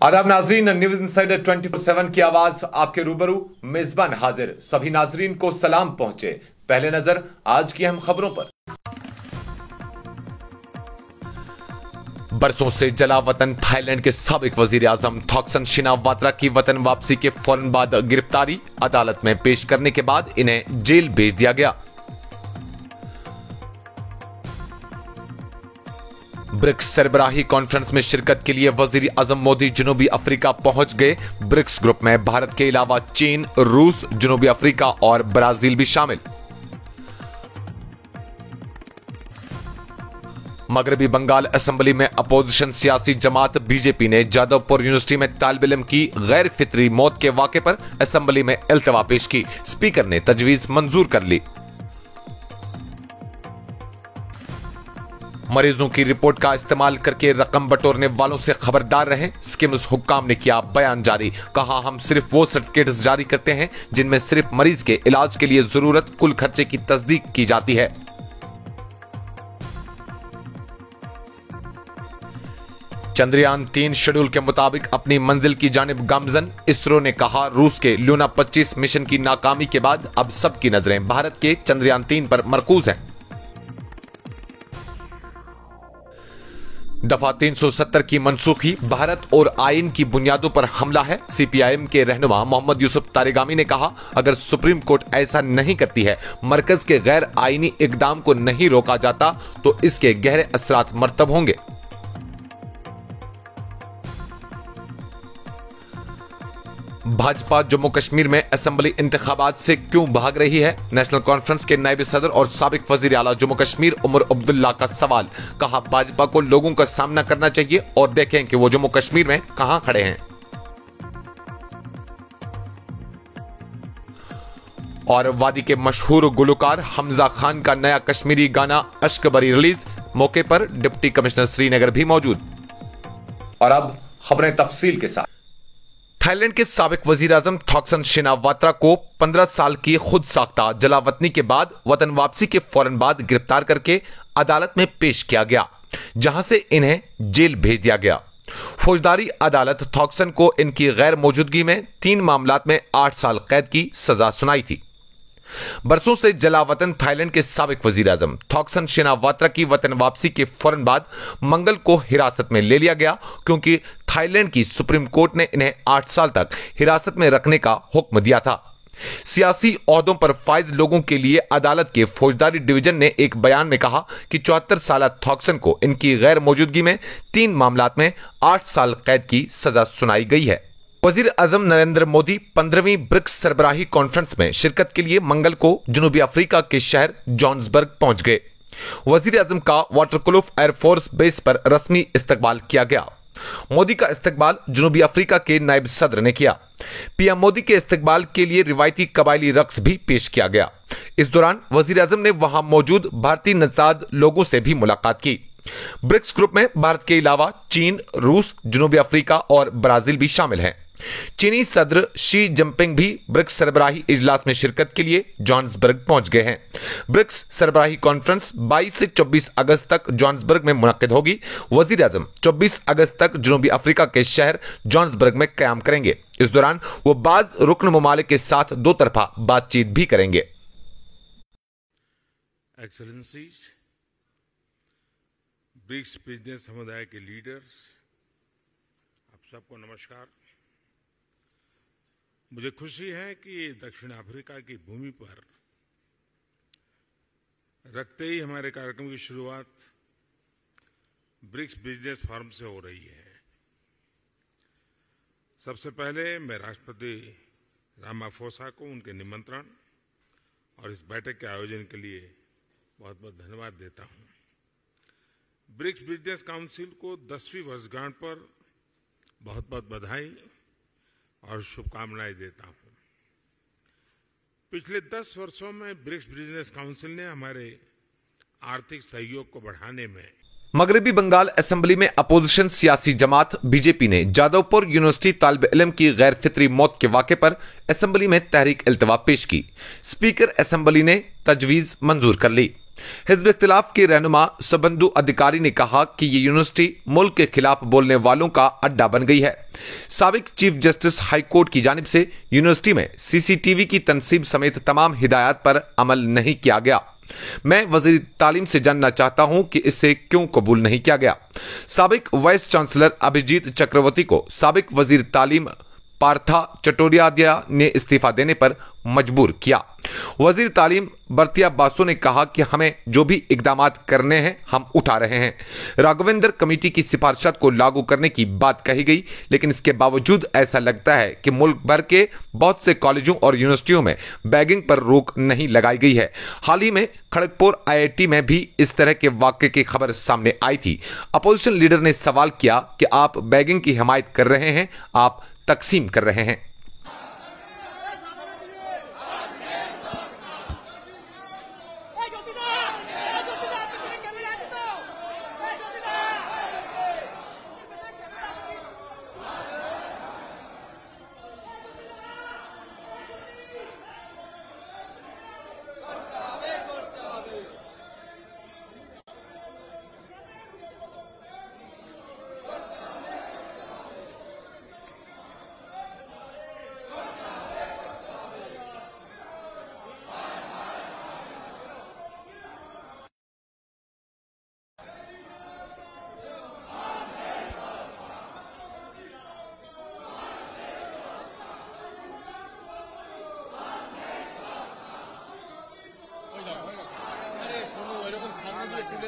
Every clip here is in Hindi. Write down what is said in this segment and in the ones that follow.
आदाब नाजरीन, न्यूज़ इंसाइडर 24/7 की आवाज़ आपके रूबरू, मेजबान हाजिर। सभी नाजरीन को सलाम पहुँचे। पहले नज़र आज की अहम खबरों पर। बरसों से जला वतन थाईलैंड के सबक वज़ीर आज़म थॉक्सन शिनावात्रा की वतन वापसी के फ़ौरन बाद गिरफ्तारी अदालत में पेश करने के बाद इन्हें जेल भेज दिया गया। ब्रिक्स सरबराही कॉन्फ्रेंस में शिरकत के लिए वज़ीर आज़म मोदी जनूबी अफ्रीका पहुँच गए। ब्रिक्स ग्रुप में भारत के अलावा चीन, रूस, जनूबी अफ्रीका और ब्राज़ील भी शामिल। मगरबी बंगाल असेंबली में अपोजिशन सियासी जमात बीजेपी ने जादवपुर यूनिवर्सिटी में तालब इलम की गैर फितरी मौत के वाक़े पर असेंबली में अल्तवा पेश की। स्पीकर ने तजवीज मंजूर कर ली। मरीजों की रिपोर्ट का इस्तेमाल करके रकम बटोरने वालों से खबरदार रहें। स्किम्स हुक्काम ने किया बयान जारी। कहा, हम सिर्फ़ वो सर्टिफिकेट जारी करते हैं जिनमें सिर्फ़ मरीज़ के इलाज के लिए ज़रूरत, कुल खर्चे की तस्दीक की जाती है। चंद्रयान तीन शेड्यूल के मुताबिक अपनी मंजिल की जानब गामजन, इसरो ने कहा, रूस के लूना 25 मिशन की नाकामी के बाद अब सबकी नज़रें भारत के चंद्रयान तीन पर मरकूज हैं। दफ़ा 370 की मनसूखी, भारत और आइन की बुनियादों पर हमला है। सीपीआईएम के रहनुमा मोहम्मद यूसुफ तारेगामी ने कहा, अगर सुप्रीम कोर्ट ऐसा नहीं करती है, मरकज के गैर आईनी इकदाम को नहीं रोका जाता तो इसके गहरे असरात मरतब होंगे। भाजपा जम्मू कश्मीर में असेंबली इंतबात से क्यों भाग रही है? नेशनल कॉन्फ्रेंस के नायब सदर और सबक वज़ीर आला जम्मू कश्मीर उमर अब्दुल्ला का सवाल। कहा, भाजपा को लोगों का सामना करना चाहिए और देखें कि वो जम्मू कश्मीर में कहाँ खड़े हैं। और वादी के मशहूर गुलकार हमजा खान का नया कश्मीरी गाना अश्कबरी रिलीज़, मौके पर डिप्टी कमिश्नर श्रीनगर भी मौजूद। और अब खबरें तफसील के साथ। थाईलैंड के सबक वज़ीर अजम थॉक्सन शिनावात्रा को 15 साल की खुद साख्ता जलावतनी के बाद वतन वापसी के फ़ौरन बाद गिरफ़्तार करके अदालत में पेश किया गया, जहाँ से इन्हें जेल भेज दिया गया। फौजदारी अदालत थॉक्सन को इनकी गैर मौजूदगी में तीन मामला में आठ साल कैद की सजा सुनाई थी। बरसों से जलावतन थाईलैंड के सबक वज़ीर अजम थॉक्सन शिनावात्रा की वतन वापसी के फ़ौरन बाद मंगल को हिरासत में ले लिया गया, क्योंकि थाईलैंड की सुप्रीम कोर्ट ने इन्हें आठ साल तक हिरासत में रखने का हुक्म दिया था। सियासी अहदों पर फाइज लोगों के लिए अदालत के फौजदारी डिवीज़न ने एक बयान में कहा कि चौहत्तर साल थॉक्सन को इनकी गैर मौजूदगी में तीन मामला में आठ साल कैद की सजा सुनाई गई है। वज़ीर अजम नरेंद्र मोदी पंद्रहवीं ब्रिक्स सरबराही कॉन्फ्रेंस में शिरकत के लिए मंगल को जनूबी अफ्रीका के शहर जॉन्सबर्ग पहुँच गए। वज़ीर अजम का वाटरकुलूफ एयरफोर्स बेस पर रस्मी इस्तकबाल किया गया। मोदी का इस्तकबाल जनूबी अफ्रीका के नायब सदर ने किया। पीएम मोदी के इस्तकबाल के लिए रिवायती कबायली रक्स भी पेश किया गया। इस दौरान वज़ीर अजम ने वहाँ मौजूद भारतीय नजाद लोगों से भी मुलाकात की। ब्रिक्स ग्रुप में भारत के अलावा चीन, रूस, जनूबी अफ्रीका और ब्राज़ील भी शामिल हैं। चीनी सदर शी जिनपिंग भी ब्रिक्स सरबराही इजलास में शिरकत के लिए जॉन्सबर्ग पहुँच गए हैं। ब्रिक्स सरबराही कॉन्फ्रेंस 22 से 24 अगस्त तक जॉन्सबर्ग में मुनद होगी। वज़ीर अजम चौबीस अगस्त तक जनूबी अफ्रीका के शहर जॉन्सबर्ग में क्याम करेंगे। इस दौरान वो बाज रुकन ममालिक के साथ दो तरफा बातचीत भी करेंगे। समुदाय के लीडर्स आप सबको नमस्कार। मुझे खुशी है कि दक्षिण अफ्रीका की भूमि पर रखते ही हमारे कार्यक्रम की शुरुआत ब्रिक्स बिज़नेस फोरम से हो रही है। सबसे पहले मैं राष्ट्रपति रामाफोसा को उनके निमंत्रण और इस बैठक के आयोजन के लिए बहुत बहुत धन्यवाद देता हूँ। ब्रिक्स बिज़नेस काउंसिल को दसवीं वर्षगांठ पर बहुत बहुत बधाई। और शुभकामनाएँ देता हूँ। पिछले दस वर्षों में ब्रिक्स बिज़नेस काउंसिल ने हमारे आर्थिक सहयोग को बढ़ाने में मगरबी बंगाल असेंबली में अपोजिशन सियासी जमात बीजेपी ने जादवपुर यूनिवर्सिटी तालब इलम की गैर फितरी मौत के वाक़े पर असेंबली में तहरीक अल्तवा पेश की। स्पीकर असेंबली ने तजवीज मंजूर कर ली। हिजब इख्तिलाफ के रहनुमा सबंधु अधिकारी ने कहा कि ये यूनिवर्सिटी मुल्क के खिलाफ बोलने वालों का अड्डा बन गई है। सबक चीफ जस्टिस हाईकोर्ट की जानब से यूनिवर्सिटी में सीसीटीवी की तनसीब समेत तमाम हिदायत पर अमल नहीं किया गया। मैं वज़ीर तालीम से जानना चाहता हूँ कि इसे क्यों कबूल नहीं किया गया। सबक वाइस चांसलर अभिजीत चक्रवर्ती को सबक वज़ीर तालीम पार्था चटोरिया ने इस्तीफा देने पर मजबूर किया। वज़ीर तालीम बर्तिया बासु ने कहा कि हमें जो भी इकदाम करने हैं, हम उठा रहे हैं। राघवेंद्र कमेटी की सिफारिशात को लागू करने की बात कही गई, लेकिन इसके बावजूद ऐसा लगता है कि मुल्क भर के बहुत से कॉलेजों और यूनिवर्सिटियों में बैगिंग पर रोक नहीं लगाई गई है। हाल ही में खड़गपुर आईआईटी में भी इस तरह के वाक्य की खबर सामने आई थी। अपोजिशन लीडर ने सवाल किया कि आप बैगिंग की हिमायत कर रहे हैं, आप तकसीम कर रहे हैं।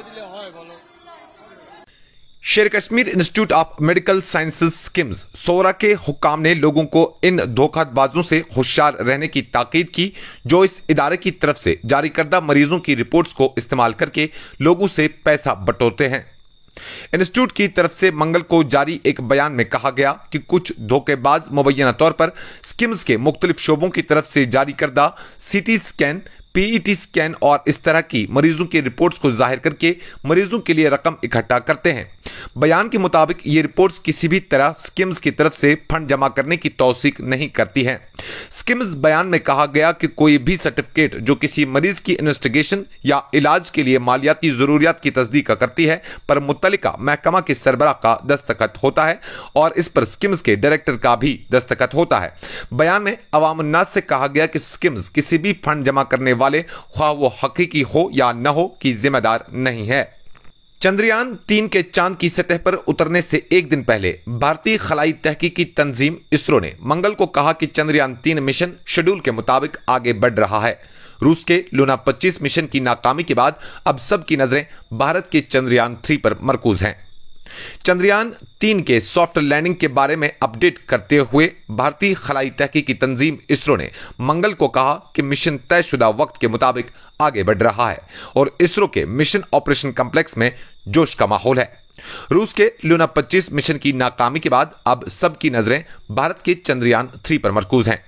তুলে দিলে হয় বলো Sher Kashmir institute of medical sciences SKIMS Soura के हुक्काम ने लोगों को इन धोखाबाजों से होशियार रहने की ताकीद की जो इस इदारे की तरफ से जारी करदा मरीजों की रिपोर्ट्स को इस्तेमाल करके लोगों से पैसा बटोरते हैं इंस्टीट्यूट की तरफ से मंगल को जारी एक बयान में कहा गया कि कुछ धोखेबाज मुबैना तौर पर स्किम्स के मुख्तलिफ शोबों की तरफ से जारी करदा सीटी स्कैन पीईटी स्कैन और इस तरह की मरीजों की रिपोर्ट्स को ज़ाहिर करके मरीजों के लिए रकम इकट्ठा करते हैं। बयान के मुताबिक ये रिपोर्ट्स किसी भी तरह स्किम्स की तरफ़ से फंड जमा करने की तौसीक नहीं करती हैं। स्किम्स बयान में कहा गया कि कोई भी सर्टिफिकेट जो किसी मरीज़ की इन्वेस्टिगेशन या इलाज के लिए मालियाती जरूरियात की तस्दीक करती है, पर मुतलिका महकमा के सरबरा का दस्तखत होता है और इस पर स्किम्स के डायरेक्टर का भी दस्तखत होता है। बयान में अवामनास से कहा गया कि स्किम्स किसी भी फंड जमा करने वाले, ख्वाह वो हकीकी हो या न हो, की जिम्मेदार नहीं है। चंद्रयान तीन के चाँद की सतह पर उतरने से एक दिन पहले, भारतीय खलाई तहकीकी तंजीम इसरो ने मंगल को कहा कि चंद्रयान तीन मिशन शेड्यूल के मुताबिक आगे बढ़ रहा है। रूस के लूना 25 मिशन की नाकामी के बाद अब सबकी नज़रें भारत के चंद्रयान थ्री पर मरकूज हैं। चंद्रयान तीन के सॉफ्ट लैंडिंग के बारे में अपडेट करते हुए भारतीय खलाई तहकीकी तंजीम इसरो ने मंगल को कहा कि मिशन तयशुदा वक्त के मुताबिक आगे बढ़ रहा है और इसरो के मिशन ऑपरेशन कम्प्लेक्स में जोश का माहौल है। रूस के लूना 25 मिशन की नाकामी के बाद अब सबकी नज़रें भारत के चंद्रयान थ्री पर मरकूज हैं।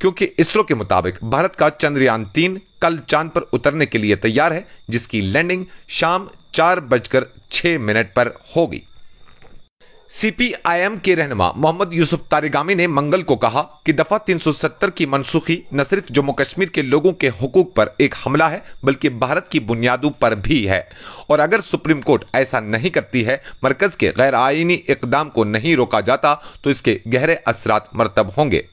क्योंकि इसरो के मुताबिक भारत का चंद्रयान तीन कल चाँद पर उतरने के लिए तैयार है, जिसकी लैंडिंग शाम चार बजकर छह मिनट पर होगी। सीपीआईएम के रहनुमा मोहम्मद यूसुफ तारिगामी ने मंगल को कहा कि दफ़ा 370 की मनसूखी न सिर्फ़ जम्मू कश्मीर के लोगों के हकूक पर एक हमला है, बल्कि भारत की बुनियादों पर भी है। और अगर सुप्रीम कोर्ट ऐसा नहीं करती है, मरकज के गैर आईनी इकदाम को नहीं रोका जाता तो इसके गहरे असरात मरतब होंगे।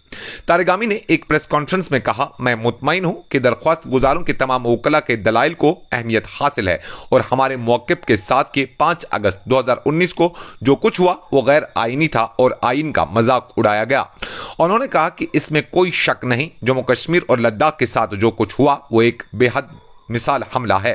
तारगामी ने एक प्रेस कॉन्फ्रेंस में कहा, मैं मुतमिन हूँ कि दरख्वास्त गुजारों के तमाम वकला के दलाइल को अहमियत हासिल है और हमारे मौकफ के साथ के 5 अगस्त 2019 को जो कुछ हुआ वो गैर आइनी था और आइन का मज़ाक उड़ाया गया। उन्होंने कहा कि इसमें कोई शक नहीं, जम्मू कश्मीर और लद्दाख के साथ जो कुछ हुआ, वो एक बेहद मिसाल हमला है।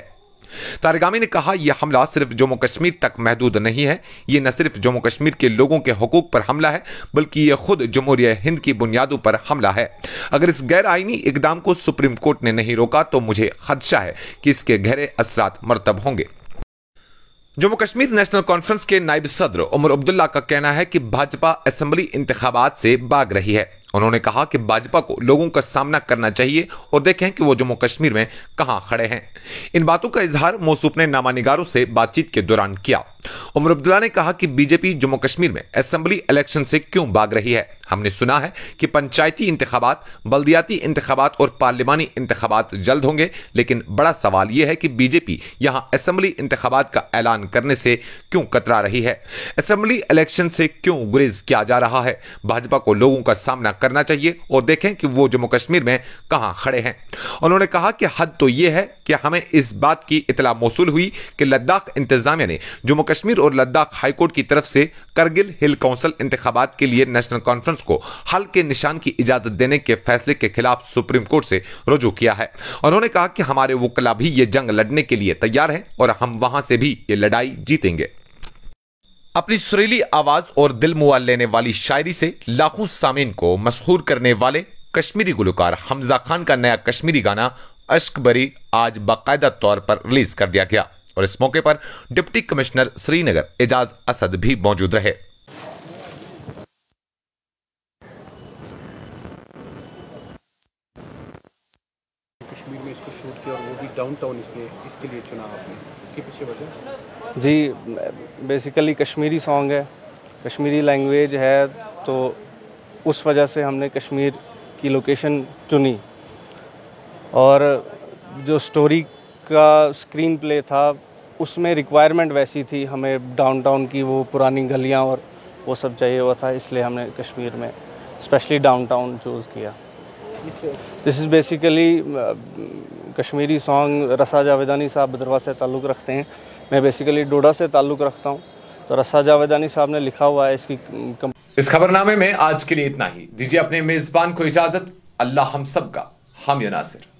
तारगामी ने कहा, यह हमला सिर्फ़ जम्मू कश्मीर तक महदूद नहीं है। ये न सिर्फ़ जम्मू कश्मीर के लोगों के हकूक पर हमला है, बल्कि यह खुद जमहूरिया हिंद की बुनियादों पर हमला है। अगर इस गैर आइनी इकदाम को सुप्रीम कोर्ट ने नहीं रोका तो मुझे खदशा है कि इसके गहरे असरात मरतब होंगे। जम्मू कश्मीर नेशनल कॉन्फ्रेंस के नायब सदर उमर अब्दुल्ला का कहना है कि भाजपा असम्बली इंतबात से भाग रही है। उन्होंने कहा कि भाजपा को लोगों का सामना करना चाहिए और देखें कि वो जम्मू कश्मीर में कहाँ खड़े हैं। इन बातों का इजहार मौसूफ ने नामानिगारों से बातचीत के दौरान किया। उमर अब्दुल्ला ने कहा कि बीजेपी जम्मू कश्मीर में असेंबली इलेक्शन से क्यों भाग रही है? हमने सुना है कि पंचायती इंतबात बल्दियाती इंतबात और पार्लिमानी इंतबात जल्द होंगे, लेकिन बड़ा सवाल यह है कि बीजेपी यहाँ असेंबली इंतबात का ऐलान करने से क्यों कतरा रही है? असेंबली इलेक्शन से क्यों गुरेज किया जा रहा है? भाजपा को लोगों का सामना करना चाहिए और देखें कि वो जम्मू कश्मीर में कहाँ खड़े हैं। उन्होंने कहा कि हद तो यह है कि हमें इस बात की इतला मौसू हुई कि लद्दाख इंतजामिया ने जम्मू कश्मीर और लद्दाख हाईकोर्ट की तरफ़ से करगिल हिल काउंसिल इंतबात के लिए नेशनल कॉन्फ्रेंस को हल के निशान की इजाज़त देने के फैसले के खिलाफ सुप्रीम कोर्ट से रुजू किया है। उन्होंने कहा कि हमारे वकला भी ये जंग लड़ने के लिए तैयार हैं और हम वहाँ से भी ये लड़ाई जीतेंगे। अपनी सुरीली आवाज़ और दिल मुआ लेने वाली शायरी से लाखों सामीन को मशहूर करने वाले कश्मीरी गुलकार हमजा खान का नया कश्मीरी गाना अश्क बरी आज बाकायदा तौर पर रिलीज़ कर दिया गया और इस मौके पर डिप्टी कमिश्नर श्रीनगर एजाज असद भी मौजूद रहे कश्मीर में इसको शूट भी डाउनटाउन इसलिए इसके लिए चुना आपने इसके पीछे वजह? जी बेसिकली कश्मीरी सॉन्ग है कश्मीरी लैंग्वेज है तो उस वजह से हमने कश्मीर की लोकेशन चुनी। और जो स्टोरी का स्क्रीन प्ले था उसमें रिक्वायरमेंट वैसी थी हमें डाउनटाउन की वो पुरानी गलियाँ और वो सब चाहिए हुआ था इसलिए हमने कश्मीर में स्पेशली डाउनटाउन चूज़ किया। This is basically Kashmiri song Rasa Javidani Sahab भद्रवा से ताल्लुक़ रखते हैं। मैं बेसिकली डोडा से ताल्लुक़ रखता हूँ। तो रसा जावेदानी साहब ने लिखा हुआ है इसकी कम... इस खबरनामे में आज के लिए इतना ही। दीजिए अपने मेजबान को इजाज़त। अल्लाह हम सब का हम नासिर।